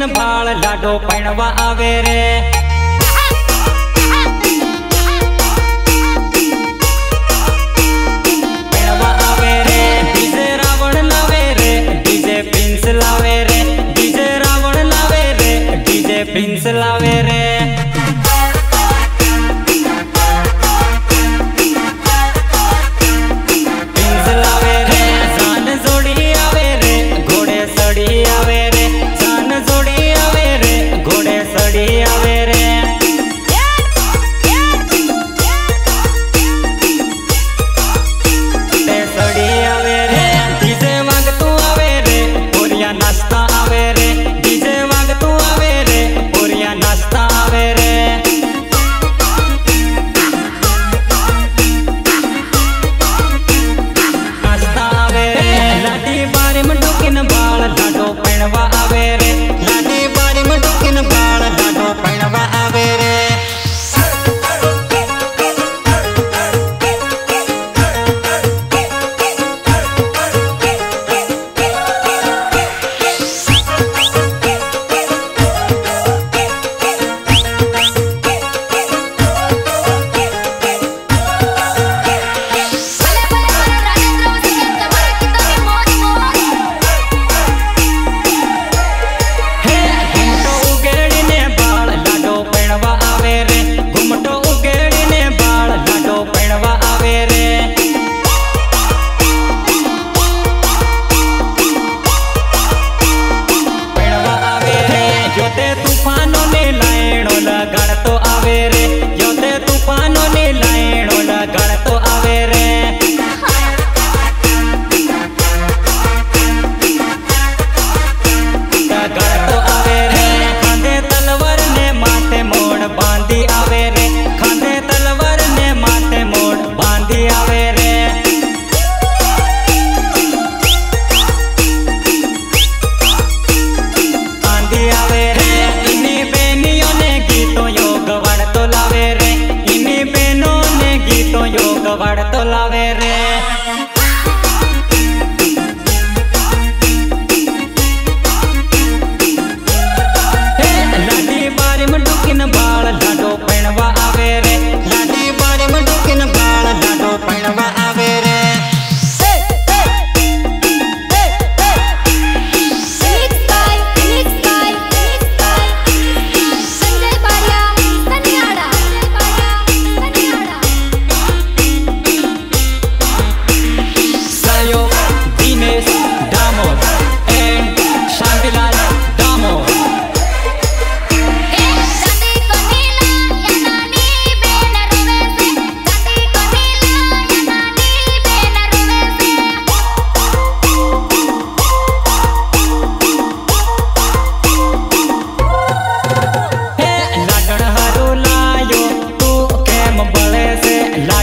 ડુકીન ભાળ લાડો પૈણવા આવે રે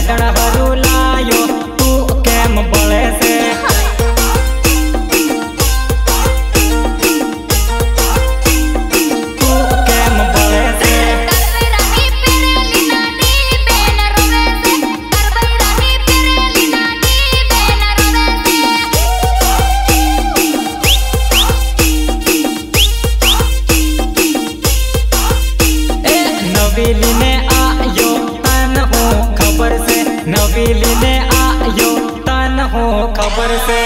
Será खबर से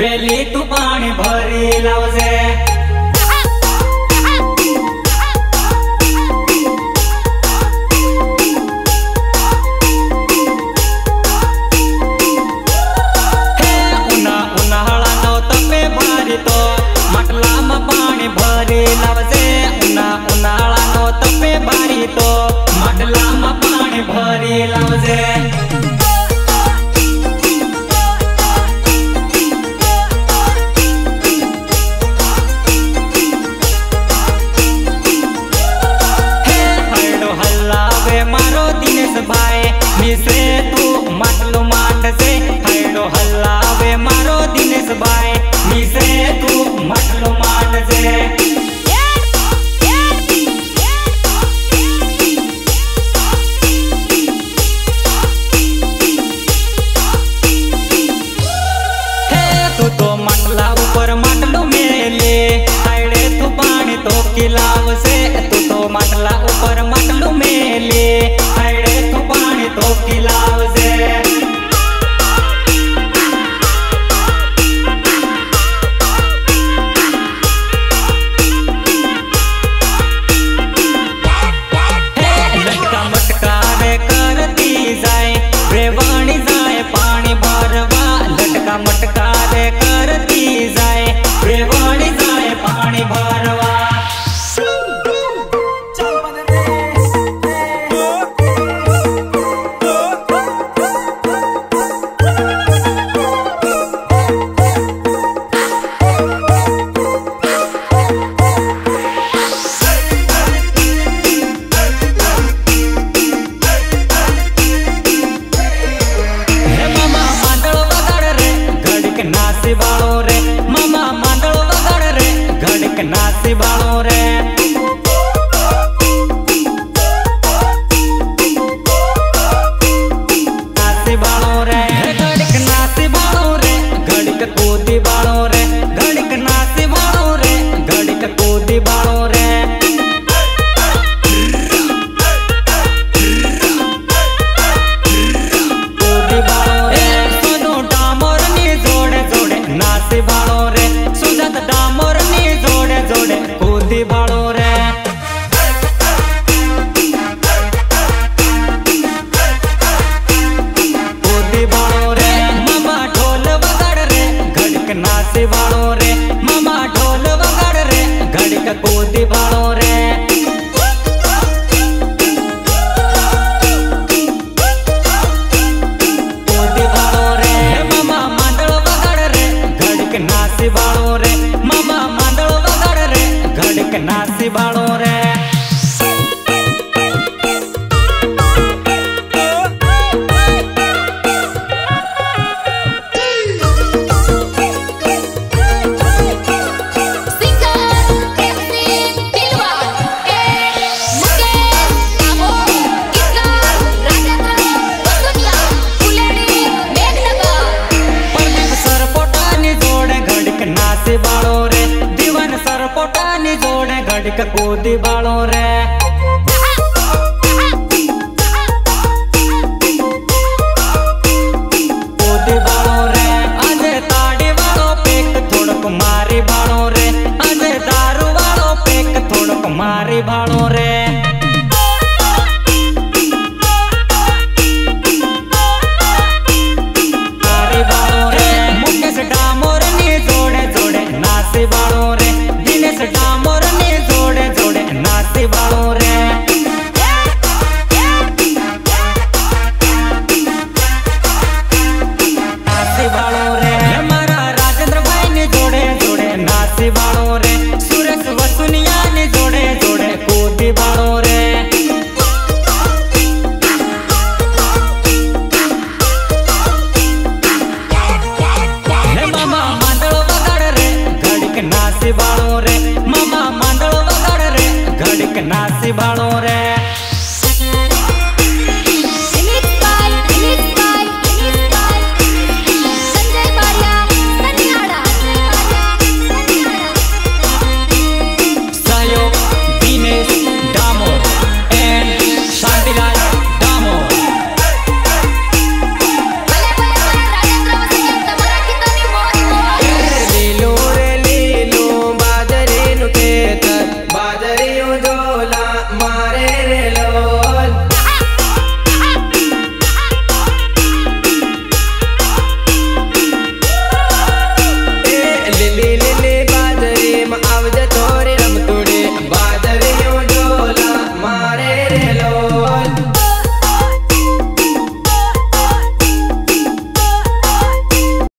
વેલી તું પાણી ભરી લાવજે. ले अड़े तो पानी तो किला વાળો રે મામા માંડળો વગાડ રે ગણક નાસી વાળો રે দিবা Yeah.